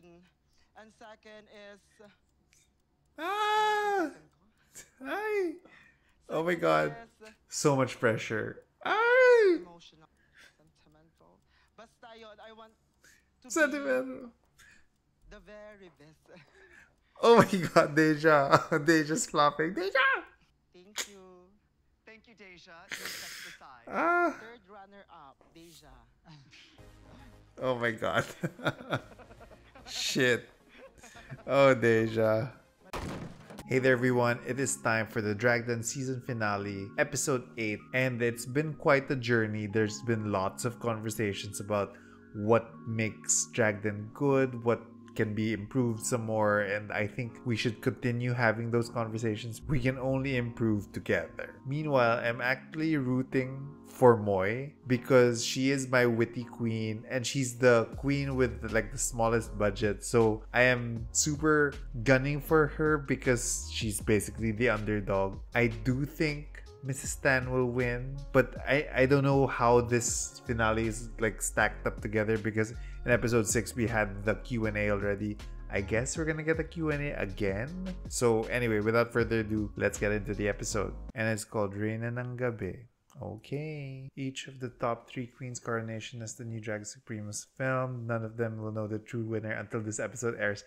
queen. And second is Ah! Ay! Oh my god. So much pressure. Ay! emotional, sentimental. Basta yun, I want to be Sentimental. the very best. Oh my god, Deja. Deja's flopping. Deja! Thank you. Thank you, Deja. You stepped aside. Ah! Third runner-up, Deja. Oh my god. Shit. Oh, Deja. Hey there, everyone. It is time for the Dragden season finale, episode 8. And it's been quite a journey. There's been lots of conversations about what makes Dragden good, what can be improved some more, and I think we should continue having those conversations. We can only improve together. Meanwhile, I'm actually rooting for Moy because she is my witty queen and she's the queen with like the smallest budget. So I am super gunning for her because she's basically the underdog. I do think Mrs. Tan will win, but I, I don't know how this finale is like stacked up together because in episode 6 we had the Q&A already. I guess we're gonna get the Q&A again. So anyway, without further ado, let's get into the episode. And it's called Reyna ng Gabi. Okay. Each of the top three queens' coronation as the new Drag Supreme was filmed. None of them will know the true winner until this episode airs.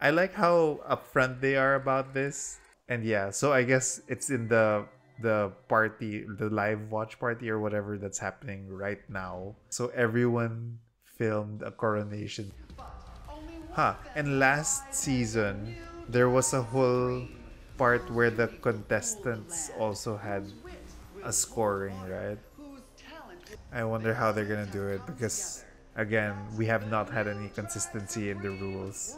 I like how upfront they are about this. And yeah, so I guess it's in the the party, the live watch party or whatever that's happening right now. So everyone filmed a coronation. Huh. And last season, there was a whole part where the contestants also had a scoring, right? I wonder how they're gonna do it because, again, we have not had any consistency in the rules.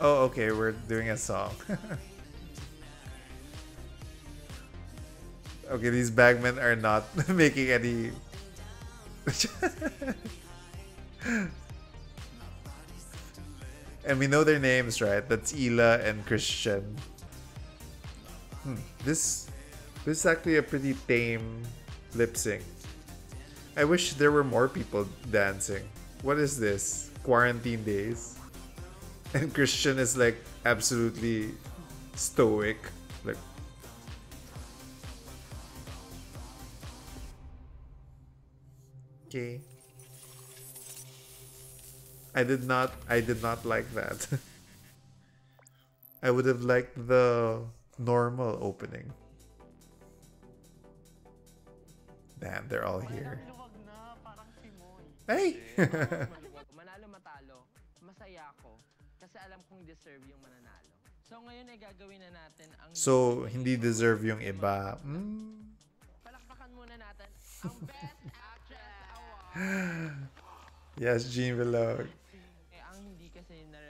Oh, okay, we're doing a song. okay, these bagmen are not making any. and we know their names, right? That's Ela and Christian. Hmm, This, this is actually a pretty tame lip sync. I wish there were more people dancing. What is this? Quarantine days. And Christian is like absolutely stoic. Okay. I did not I did not like that. I would have liked the normal opening. Damn, they're all here. Hey! Deserve yung. So hindi deserve yung iba. Mm. Yes, Jean Vlog. ang hindi kasi ng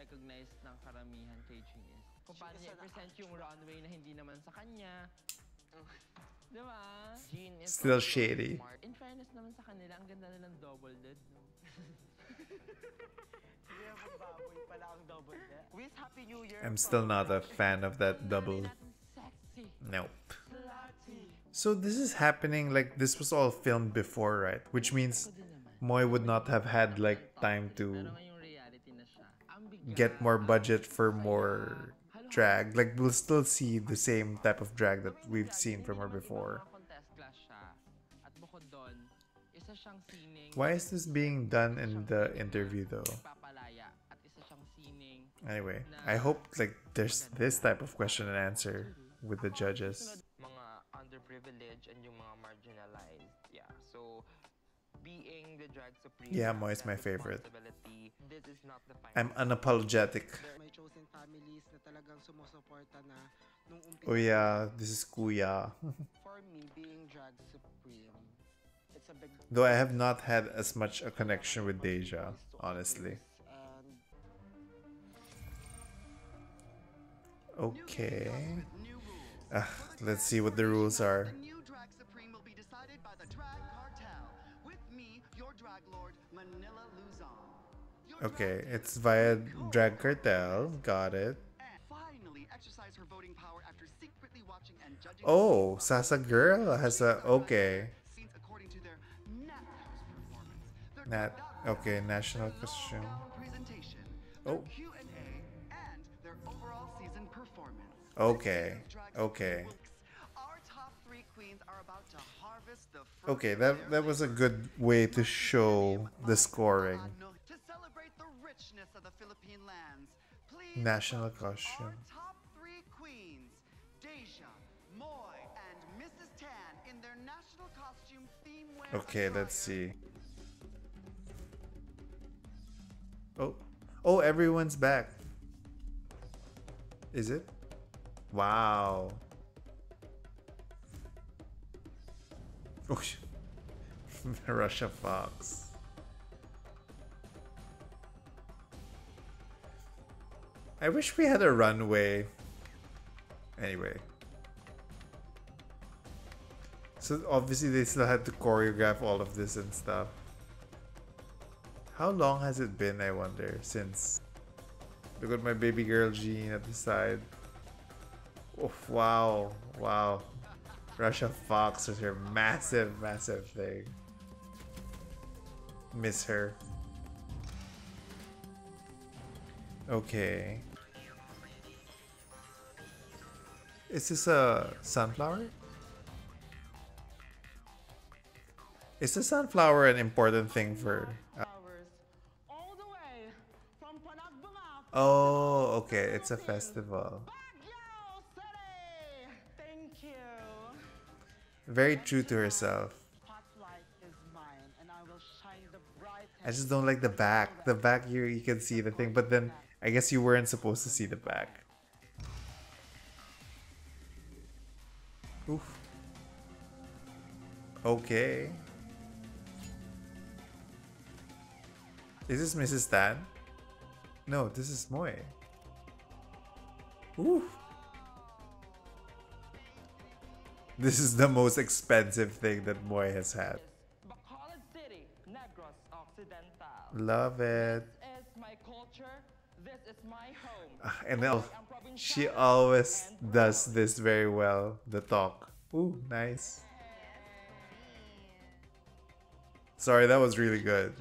kay yung na hindi naman sa kanya. Still shady. In fairness naman sa kanila, ang ganda nilang double dead. I'm still not a fan of that double. Nope. So this is happening like this was all filmed before, right? Which means. Moy would not have had like time to get more budget for more drag. Like we'll still see the same type of drag that we've seen from her before. Why is this being done in the interview though? Anyway, I hope like there's this type of question and answer with the judges. mga underprivileged and yung mga marginalized. Yeah. So being the drag supreme. Yeah, has Mo is my favorite. This is not the final I'm unapologetic. May chosen families na talagang sumusuporta na nung umpisa. Oh yeah, this is Kuya. For me, being drag supreme, it's a big Though I have not had as much a connection with Deja, honestly. Okay. Ah, let's see what the rules are. Okay, it's via Drag Cartel. Got it. and finally exercise her voting power after secretly watching and judging Oh, Sasa Girl has a. Okay. scenes according to their Nap House performance. Nat. Okay, national costume. Oh. Q&A, and their overall season performance. Okay, This year's Drag okay. Okay, that that was a good way to show the scoring. To celebrate the richness of the Philippine lands, please National costume. Our top three queens, Deja, Moy, and Mrs. Tan in their national costume theme wear Okay, let's see. Oh, oh, everyone's back. Is it? Wow. Russia Fox. I wish we had a runway. Anyway. So obviously they still had to choreograph all of this and stuff. How long has it been, I wonder, since look at my baby girl Jean at the side. Oh wow, wow. Russia Fox is her massive, massive thing. Miss her. Okay. Is this a sunflower? Is the sunflower an important thing for? uh, Flowers all the way from Panagbenga. oh, okay. It's a festival. Very true to herself. I just don't like the back. The back here, you can see the thing, but then I guess you weren't supposed to see the back. Oof. Okay. Is this Mrs. Tan? No, this is Moy. Ooh. This is the most expensive thing that Moy has had. Love it. Ah, And then she always does this very well. The talk. Ooh, nice. Sorry, that was really good.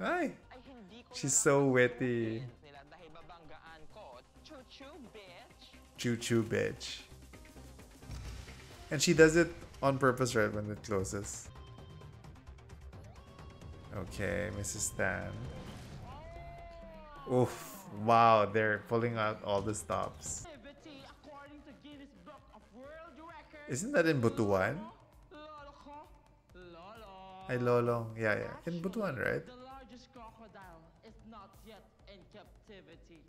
Hi. She's so witty. Choo choo bitch. And she does it on purpose right when it closes. Okay, Mrs. Tan. Oof. Wow, they're pulling out all the stops. Isn't that in Butuan? Ay, Lolong. Yeah, yeah. In Butuan, right? The largest crocodile is not yet in captivity.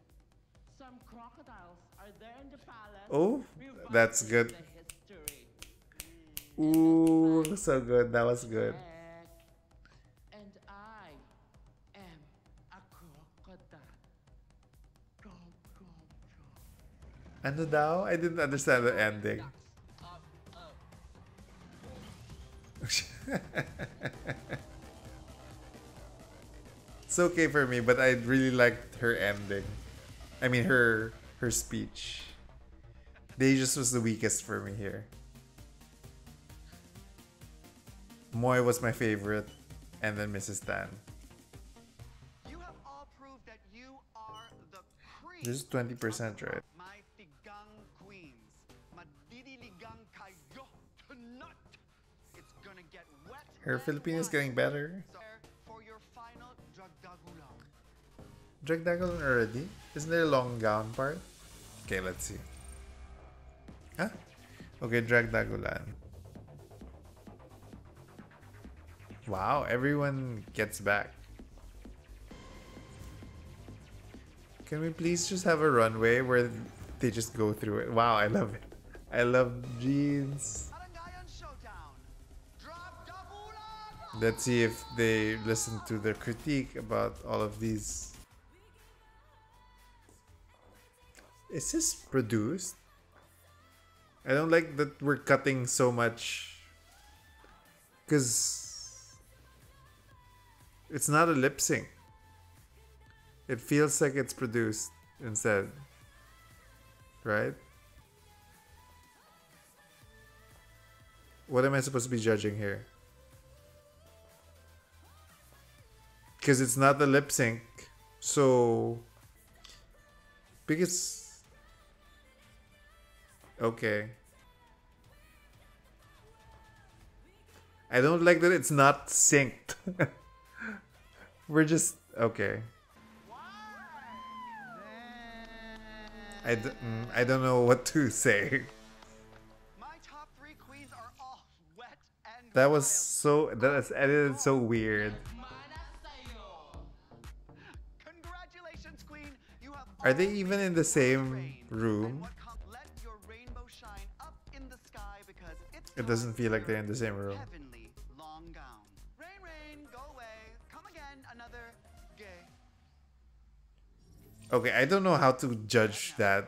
Some crocodiles are there in the palace. Oh, that's good. Ooh, so good. That was good. And I am a crocodile. Ano daw? I didn't understand the ending. It's okay for me, but I really liked her ending. I mean, her her speech. Dejas was the weakest for me here. Moy was my favorite, and then Mrs. Tan. You have all proved that you are the. This is 20%, right? My tigang queens. Madidiligang kayo tonight. It's gonna get wet. Her Filipino is getting better. So, for your final Dragdagulan. Drag Dagon already? Isn't there a long gown part? Okay, let's see. Huh? Okay, Drag Wow, everyone gets back. Can we please just have a runway where they just go through it? Wow, I love it. I love jeans. Let's see if they listen to the critique about all of these. Is this produced? I don't like that we're cutting so much. Because it's not a lip sync. It feels like it's produced instead. Right? What am I supposed to be judging here? because it's not the lip sync. So because okay. I don't like that it's not synced. We're just okay. I, d- mm, I don't know what to say. My top three queens are all wet and That was so that is edited so weird. Congratulations, queen. You have Are they even in the same room? And what com- Let your rainbow shine up in the sky because it's It doesn't feel like they're in the same room. Okay, I don't know how to judge that.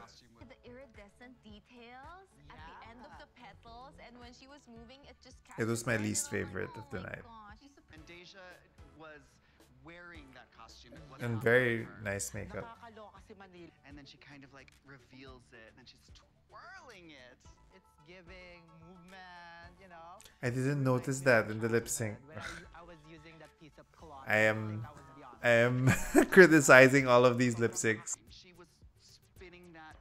it was my least favorite of the "Oh night." And very nice makeup. And then she kind of like reveals it, and then she's twirling it. It's giving movement, you know. I didn't notice that in the lip sync. I, I was using that piece of cloth. I am- I was Beyonce. I am criticizing all of these lip syncs. She was spinning that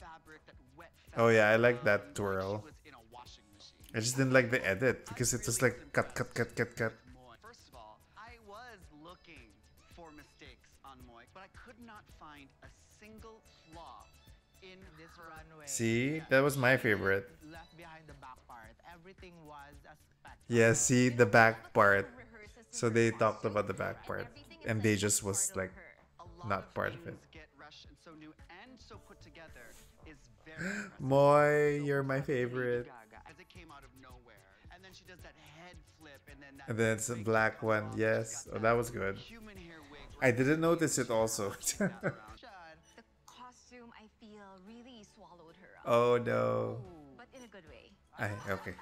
fabric, that wet Oh, yeah, I like that twirl. Like she was in a washing machine. I just didn't like the edit because it was like cut, cut, cut, cut, cut. See, that was my favorite. Left behind the back part. Everything was a. Yeah, see the back part. So they talked about the back part, and they just was like her. A lot not part of it. things get rushed and so new and so put together is very impressive. Moy, you're my impressed with Lady favorite. Gaga, As it came out of nowhere, and then she does that head flip, and then that And then it's a black one. Yes, oh, that was good. Human hair wig. I didn't notice it also. Oh no. but in a good way I okay.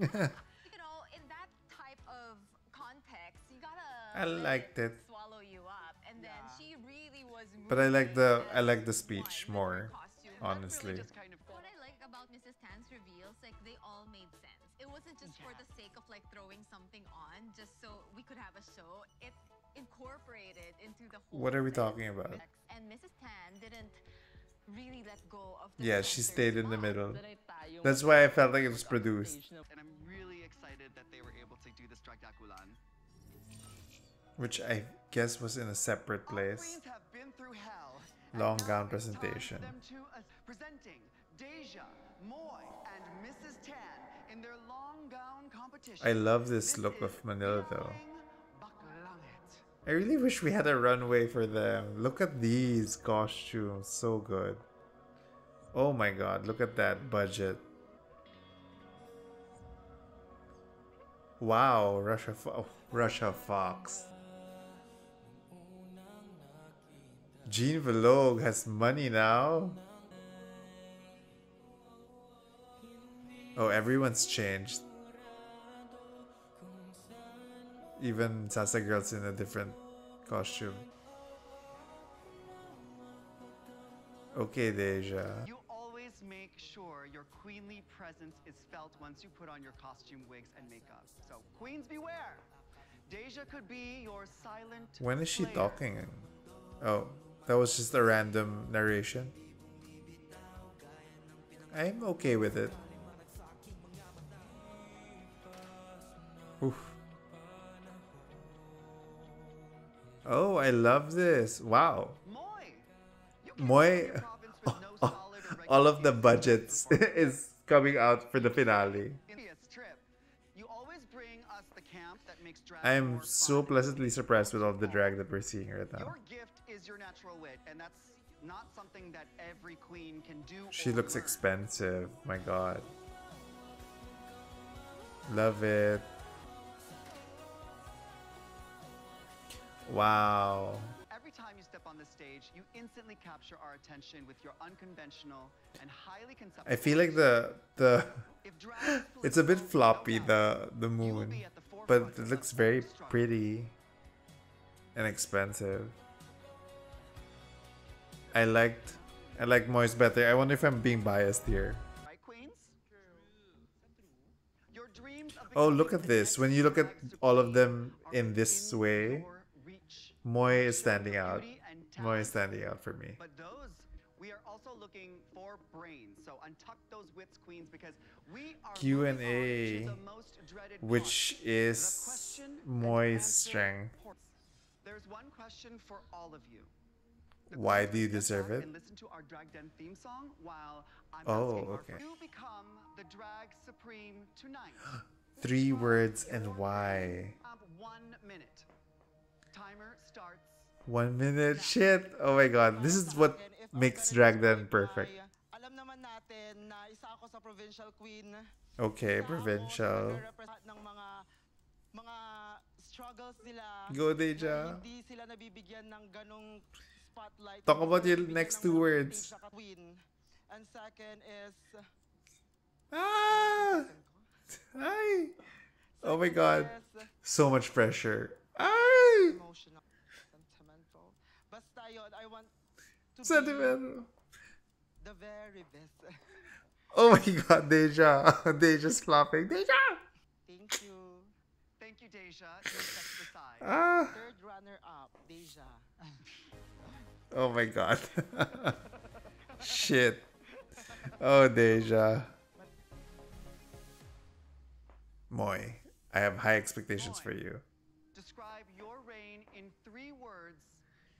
you know in that type of context you gotta I liked it. swallow you up and then Yeah. she really was But I like the moving I like the speech one more, costume. honestly. Just kind of What I like about Mrs. Tan's reveals, like they all made sense. It wasn't just for the sake of like throwing something on just so we could have a show. It incorporated into the whole What are we talking about? And Mrs. Tan didn't really let go of the Yeah, she stayed in the middle. That's why I felt like it was produced. and I'm really excited that they were able to do this Dragdagulan. Which I guess was in a separate place. queens have been through hell. and Long gown it's time for presentation. them to, uh, presenting Deja, Moy, and Mrs. Tan in their long gown competition. I love this look of Manila though. I really wish we had a runway for them. Look at these costumes, so good. Oh my god, look at that budget. Wow, Russia Fo- oh, Russia Fox. Jean Vlog has money now. Oh, everyone's changed. Even Sasa Girl's in a different costume. Okay, Deja. You always make sure your queenly presence is felt once you put on your costume, wigs, and makeup. So, queens beware! Deja could be your silent. When is she slayer. talking? Oh, that was just a random narration. I'm okay with it. Oof. Oh, I love this. Wow. Moy! You can't Moy, leave your province with no oh, solid oh, or all of the budgets is coming out for the finale. In this trip, you always bring us the camp that makes drag I am so pleasantly surprised with all the drag that we're seeing right now. Your gift is your natural wit, and that's not something that every queen can do. She looks expensive. My god. Love it. Wow. Every time you step on the stage, you instantly capture our attention with your unconventional and highly conceptual. I feel like the the If drag is it's a bit floppy the the moon, be at the but it looks very pretty and expensive. I liked I like Moist better. I wonder if I'm being biased here. Right, queens? Your dreams of Oh, look at this. When you look at all of them in this way. Moy is standing out. Moy is standing out for me. But those, we are also looking for brains. So untuck those wits, queens, because we are Q and A, most dreaded. Which is Moy's strength. There's one question for all of you. The Why do you deserve it? And listen to our drag den theme song while I'm Oh, okay. You become the drag supreme tonight. Three words and why. One minute. Timer starts. One minute. Shit. Oh my god. This is what makes Drag Den perfect. Alam naman natin na isa ako sa provincial queen. Okay, provincial. na nagre-represent ng mga mga struggles nila. Go, Deja. Hindi sila nabibigyan ng ganong spotlight. Talk about your next two words. Queen. And second is Ah! Ay! Oh my god. So much pressure. Ay! Emotional, sentimental. Basta yun, I want to Sentimental. the very best. Oh my god, Deja. Deja's flopping. Deja! Thank you. Thank you, Deja. Ah! Third runner-up, Deja. Oh my god. Shit. Oh, Deja. Moy, I have high expectations for you. Describe your reign in three words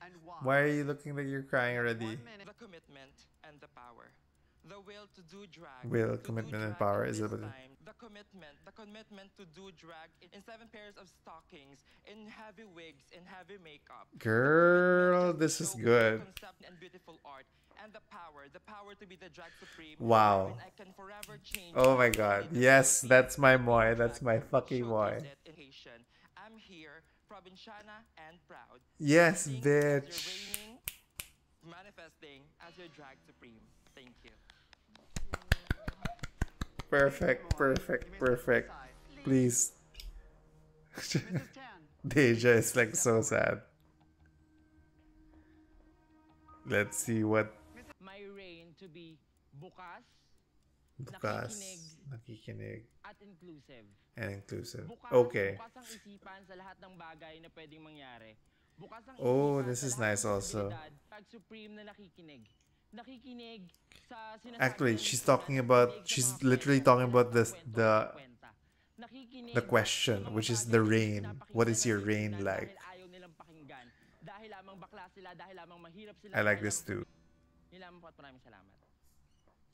and why. Are you looking like you're crying already? The commitment and the power. The will to do drag. Will, commitment, and power, is it- time. The commitment. The commitment to do drag in, seven pairs of stockings, in heavy wigs, in heavy makeup. Girl, this is good. And beautiful art. And the power. The power to be the drag supreme. Wow. wherein I can forever change Oh my god. Yes, that's my Moy. That's my fucking showcase Moy. it in Haitian. I'm here, provinciana and proud. Yes, Sing bitch. reigning, manifesting as your drag supreme. Thank you. Perfect, perfect, You may step perfect. Please. Mrs. Tan. Deja is like so sad. Let's see what My reign to be bukas bukas Nakikinig. nakikinig at inclusive. and inclusive. Bukas, Okay. bukas ang isipan sa lahat ng bagay na pwedeng mangyari. Bukas ang Oh, this is nice also. Pag supreme na nakikinig. Nakikinig sa Actually, she's talking about she's literally talking about this the na kwenta. Nakikinig the question, which is the rain. What is your rain like? Dahil ayaw nilang pakinggan. Dahil lamang bakla sila, dahil lamang mahirap sila. I like this too. Yun lamang po at maraming salamat.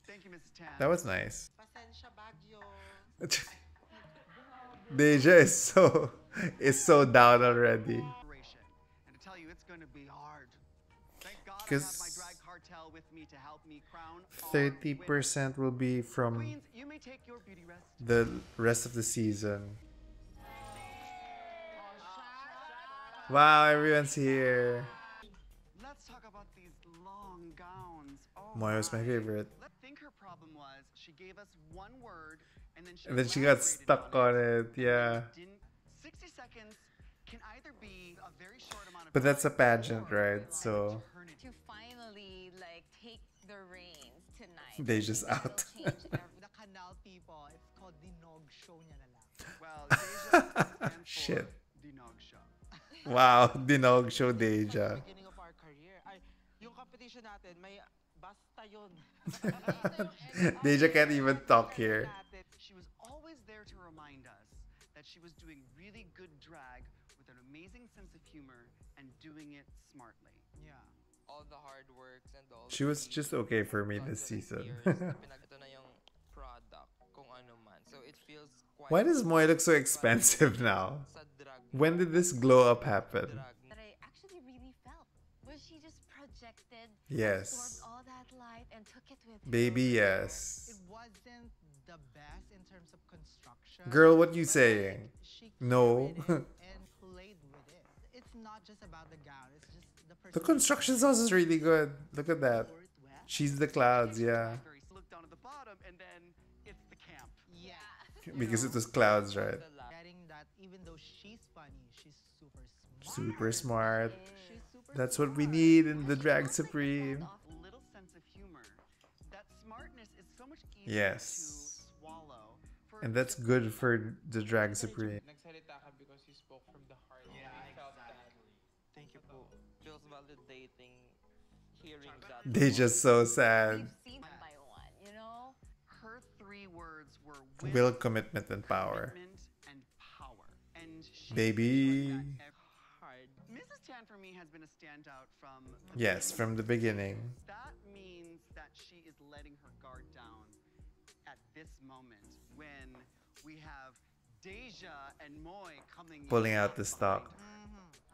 Thank you, Mrs. Tan. That was nice. Deja is so is so down already. Operation. And to tell you, it's going to be hard. Thank God I have my 'Cause drag cartel with me to help me crown thirty percent will be from Queens, you may take your beauty rest. the rest of the season. Wow, everyone's here. Let's talk about these long gowns. Oh Moy my favorite. I think her problem was she gave us one word and then she And then she got stuck on it, and yeah. 60 seconds can either be a very short amount of But that's a pageant, right? So eternity. To finally like take the reins tonight. They just think out. it'll the canal people, it's called the Nog Show niya. Well, Deja stands for Shit. Show. wow, dinog show Deja. beginning of our career. Ay, yung competition natin, may basta yun. Deja can't even talk here. She was always there to remind us that she was doing really good drag with an amazing sense of humor and doing it smartly. Yeah. all the hard works and all She was just okay for me this season. Pinagito na yung product kung ano man. So it feels quite Why does Moy look so expensive now? When did this glow up happen? that I actually really felt was she just projected, Yes. absorbed all that light and took it with her. Baby, yes. It wasn't the best in terms of construction. Girl, what you saying? She No. it and played with it. It's not just about the gown. It's just the The construction sauce is really good. Look at that. Wore it well. She's the clouds, yeah. Very look down at the bottom and then it's the camp. Yeah. Because it was clouds, right? Getting that even though she's funny, she's super smart. Super smart. That's what we need in the Drag Supreme. Humor. That smartness is so much easier Yes. to swallow. For And that's good for the Drag Supreme. Nagsalita ka uh, because you spoke from the heart. Yeah, I felt that. Thank thank you po. Feels validating hearing that. They just so sad. One by one, you know? Her three words were Will, commitment, and power. commitment, and power. And she Baby. ensured that ev- Hard. Mrs. Tan for me has been a standout from the Yes, beginning. from the beginning. That means that she is letting her guard down at this moment when we have Deja and Moy coming Pulling out the behind stock. her.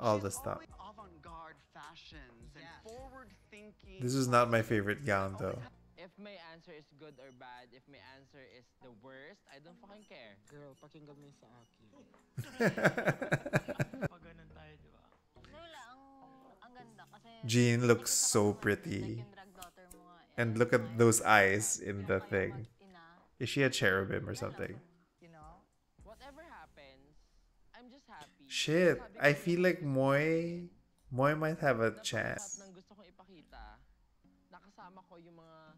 All She's the stock. avant-garde fashions and Yes. forward-thinking. This is not my favorite gown oh though. If my answer is good or bad, if my answer is the worst, I don't fucking care. Girl, pakinggan mo sa akin. Pag ganun tayo, Jean looks so pretty. And look at those eyes in the thing. Is she a cherubim or something? Shit, I feel like Moy Moy might have a chance.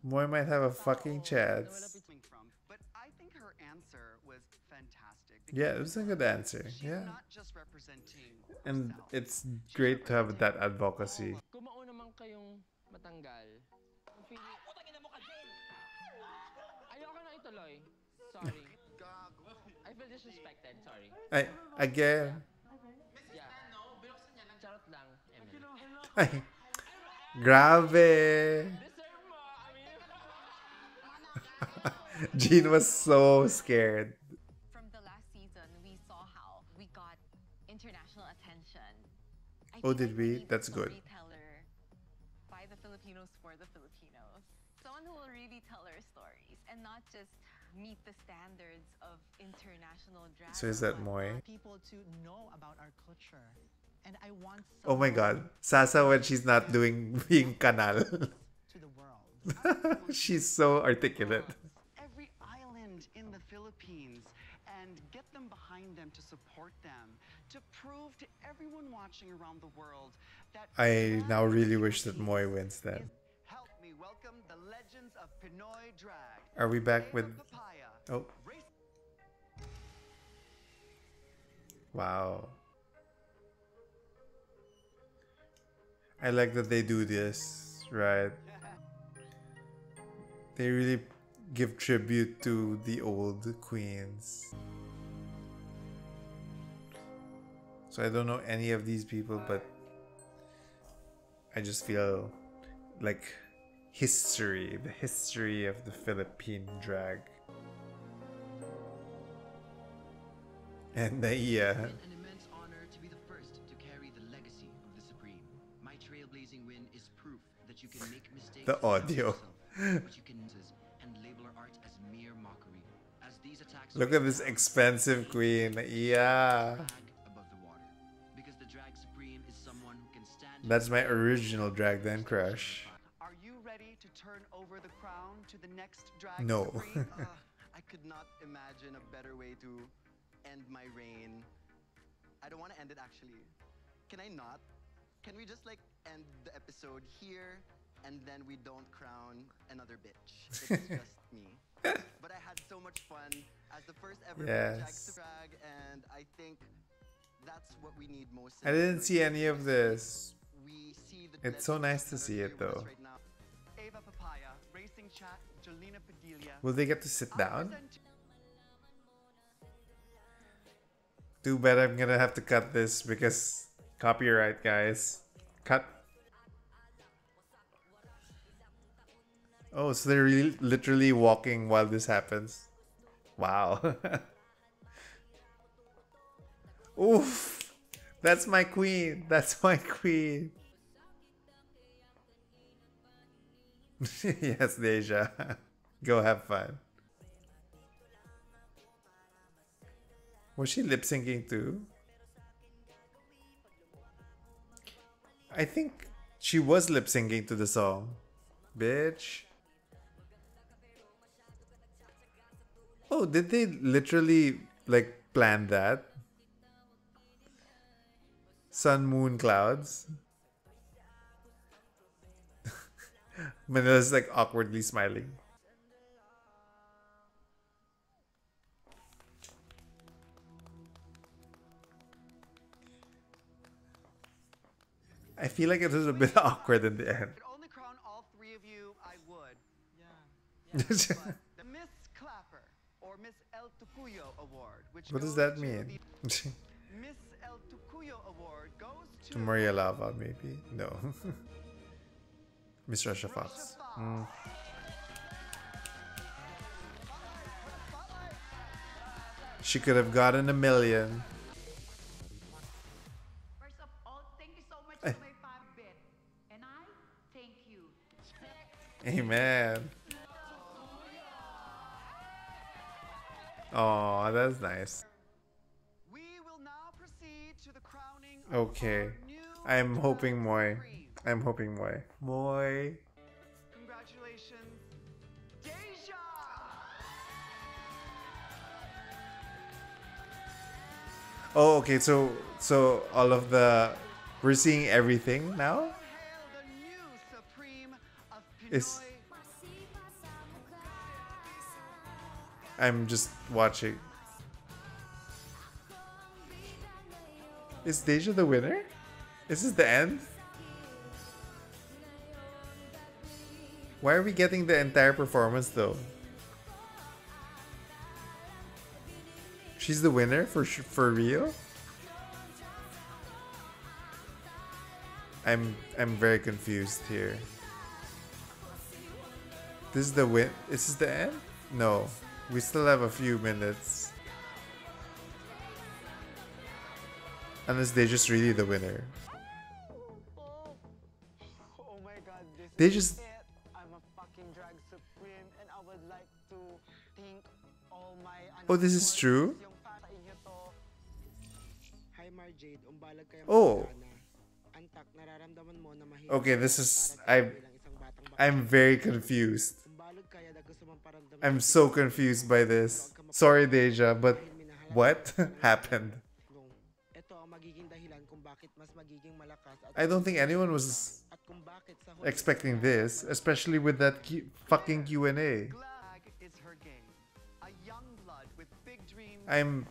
Moy might have a fucking chance. Yeah, it was a good answer. Yeah. Not just representing And it's great to have that advocacy. Kung mauna man kayong matanggal, ang feeling... Ayoko na ituloy. Sorry. I feel disrespected. Sorry. I, again. Yeah. Charot lang, Ay, grabe. Deserve mo! I mean... Jean was so scared. Oh, did we? That's good. By the Filipinos for the Filipinos. Someone who will really tell our stories and not just meet the standards of international. So is that Moy? People to know about our culture. And I want Oh my god. Sasa when she's not doing being kanal. to the world. she's so articulate. every island in the Philippines and get them behind them to support them, to prove to everyone watching around the world that I now really wish that Moy wins then. Help me welcome the legends of Pinoy drag. Are we back with Oh, wow. I like that they do this, right? They really give tribute to the old queens. So I don't know any of these people, but I just feel like history, the history of the Philippine drag. And uh, Naia, An immense honor to be the first to carry the legacy of the Supreme. My trailblazing win is proof that you can make mistakes. The audio. yourself, look at this expensive queen. Yeah. drag above the water. Because the drag supreme is someone who can stand That's my original drag then crush. Are you ready to turn over the crown to the next drag No. Uh, I could not imagine a better way to end my reign. I don't want to end it actually. Can I not? Can we just like end the episode here and then we don't crown another bitch? It's just me. But I had so much fun as the first ever Yes. and I think that's what we need most. I didn't see any of this. We see the It's so nice to see it, though. right. Ava Papaya, Racing Chat, Jolina Padilla. Will they get to sit down? Too bad I'm gonna have to cut this because copyright, guys. Cut. Oh, so they're really, literally walking while this happens. Wow. Oof. That's my queen. That's my queen. yes, Deja. Go have fun. Was she lip syncing too? I think she was lip syncing to the song. Bitch. Oh, did they literally like plan that? Sun, moon, clouds. Manila's like awkwardly smiling. I feel like it was a bit awkward in the end. Could only crown all three of you, I would. Yeah. But the Miss Clapper or Miss El Tocuyo Award, which what does that mean? the Miss El Tocuyo Award goes to, to Maria Lava, maybe? No. Miss Russia Fox. Mm. She could have gotten a million. First Oh, that's nice. We will now proceed to the crowning Okay. I'm hoping Moy. I'm hoping Moy. Moy. Congratulations, Deja! Oh, okay. So, so all of the we're seeing everything now. Hail the new Supreme of Is- I'm just watching. Is Deja the winner? Is this the end? Why are we getting the entire performance though? She's the winner for for real? I'm I'm very confused here. This is the win. Is this the end? No, we still have a few minutes. Unless they're just really the winner. Oh my god, this They is just- I Oh, this is true? Oh. Okay, this is para I'm very confused. I'm so confused by this. Sorry, Deja, but what happened? I don't think anyone was expecting this, especially with that Q- fucking Q&A. I'm.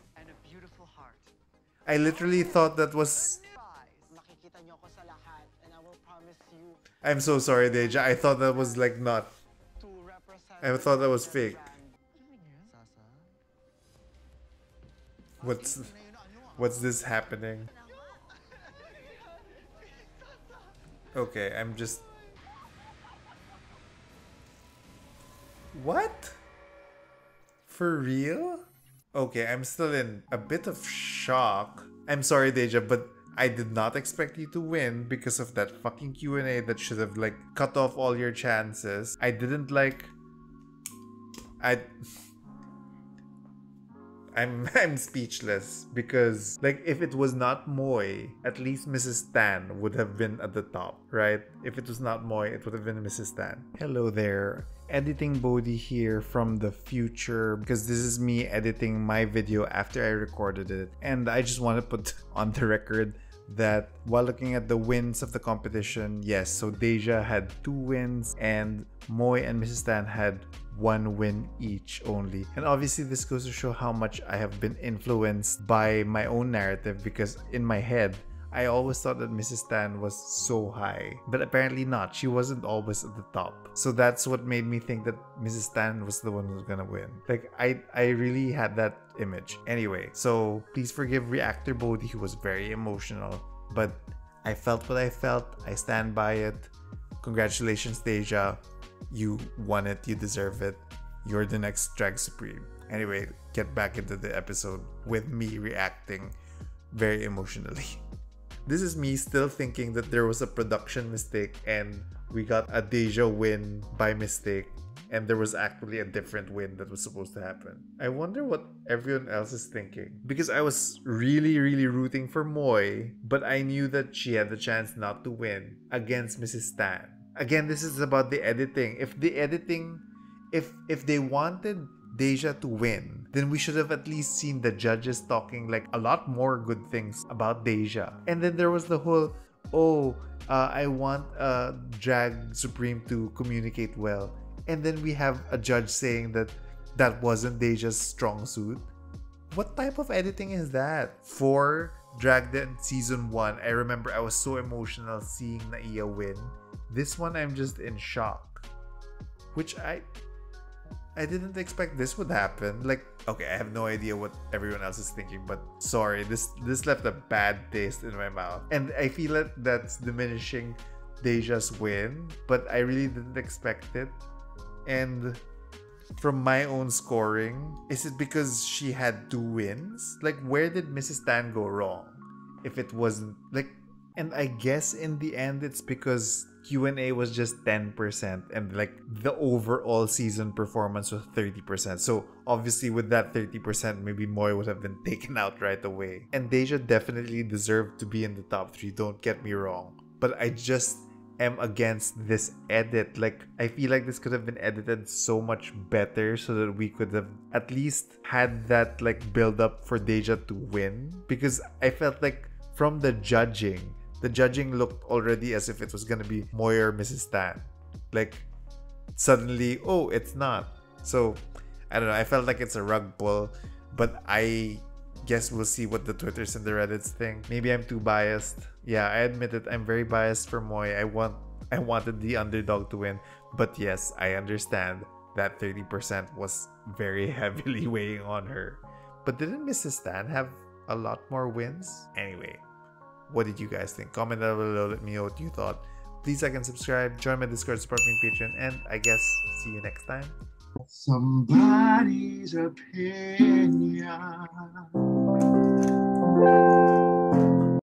I literally thought that was I'm so sorry, Deja. I thought that was like not I thought that was fake. What's what's this happening? Okay, I'm just What? For real? Okay, I'm still in a bit of shock. I'm sorry, Deja, but I did not expect you to win because of that fucking Q&A that should have like cut off all your chances. I didn't like I I'm I'm speechless because like if it was not Moy, at least Mrs. Tan would have been at the top, right? If it was not Moy, it would have been Mrs. Tan. Hello there. Editing Bodi here from the future because this is me editing my video after I recorded it. And I just want to put on the record that while looking at the wins of the competition, yes, so Deja had two wins and Moy and Mrs. Tan had one win each only. And obviously, this goes to show how much I have been influenced by my own narrative because in my head, I always thought that Mrs. Tan was so high, but apparently not. She wasn't always at the top. So that's what made me think that Mrs. Tan was the one who's gonna win. Like I, I really had that image. Anyway, so please forgive reactor Bodi who was very emotional, but I felt what I felt. I stand by it. Congratulations, Deja. You won it. You deserve it. You're the next Drag Supreme. Anyway, get back into the episode with me reacting very emotionally. This is me still thinking that there was a production mistake and we got a Deja win by mistake and there was actually a different win that was supposed to happen. I wonder what everyone else is thinking. Because I was really, really rooting for Moy, but I knew that she had the chance not to win against Mrs. Tan. Again, this is about the editing. If the editing, if if they wanted Deja to win, then we should have at least seen the judges talking like a lot more good things about Deja. And then there was the whole, oh, uh, I want uh, Drag Supreme to communicate well. And then we have a judge saying that that wasn't Deja's strong suit. What type of editing is that? For Dragden season 1, I remember I was so emotional seeing Naia win. This one I'm just in shock. Which I I didn't expect this would happen. Like, okay, I have no idea what everyone else is thinking, but sorry, this this left a bad taste in my mouth. And I feel that that's diminishing Deja's win, but I really didn't expect it. And from my own scoring, is it because she had two wins? Like, where did Mrs. Tan go wrong? If it wasn't like, and I guess in the end, it's because Q&A was just 10% and like the overall season performance was 30%. So obviously with that 30%, maybe Moy would have been taken out right away. And Deja definitely deserved to be in the top 3, don't get me wrong. But I just am against this edit. Like I feel like this could have been edited so much better so that we could have at least had that like build up for Deja to win because I felt like from the judging the judging looked already as if it was gonna be Moy or Mrs. Tan. Like suddenly, oh, it's not. So I don't know. I felt like it's a rug pull, but I guess we'll see what the Twitters and the Reddits think. Maybe I'm too biased. Yeah, I admit it. I'm very biased for Moy. I want I wanted the underdog to win, but yes, I understand that 30% was very heavily weighing on her. But didn't Mrs. Tan have a lot more wins? Anyway, what did you guys think? Comment down below, let me know what you thought. Please like and subscribe, join my Discord, support me Patreon, and I guess see you next time. Somebody's opinion.